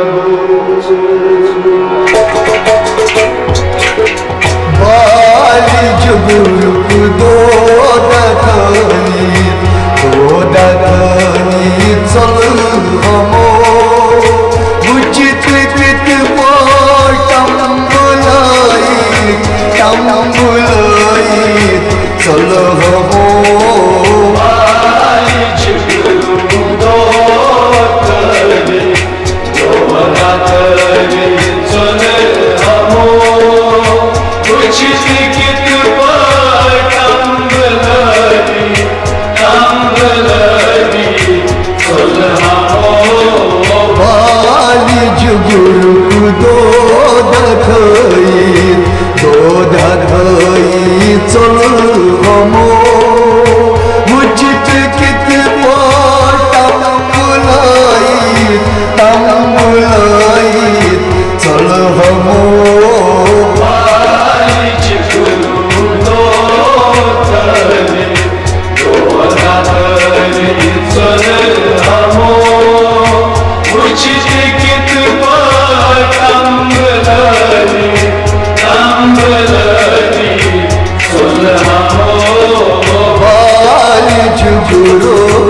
दो গো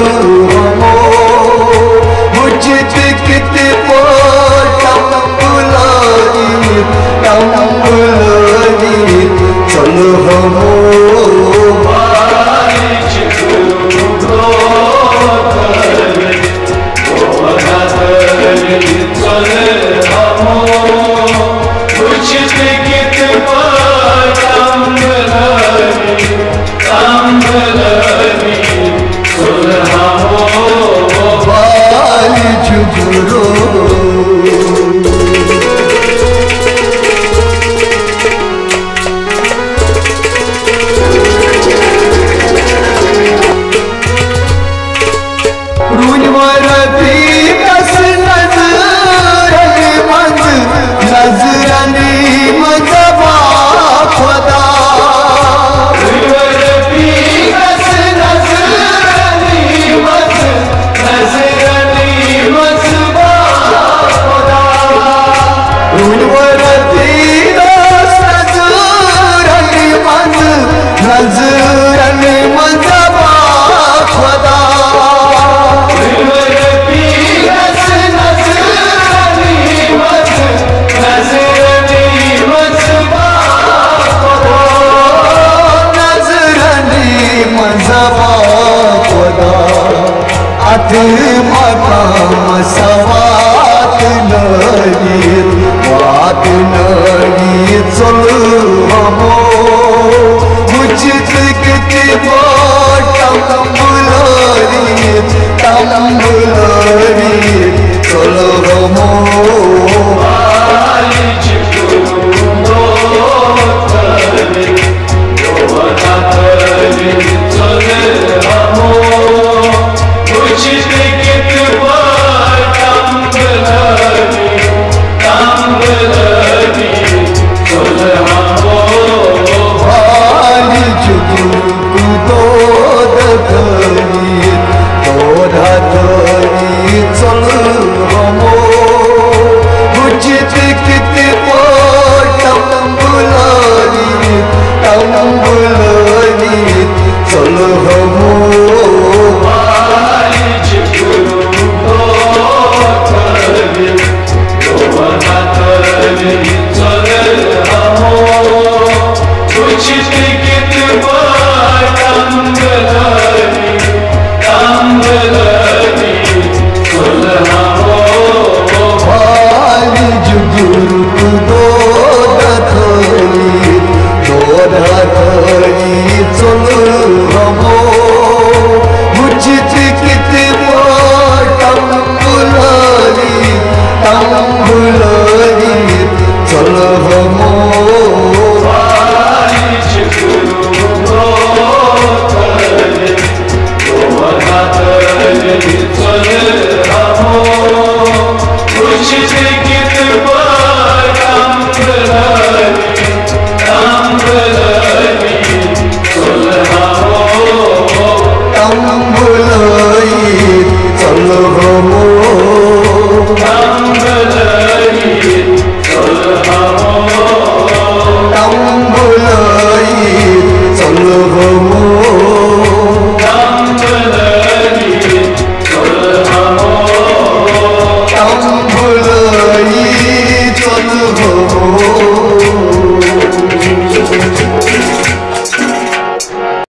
Oh, oh, oh.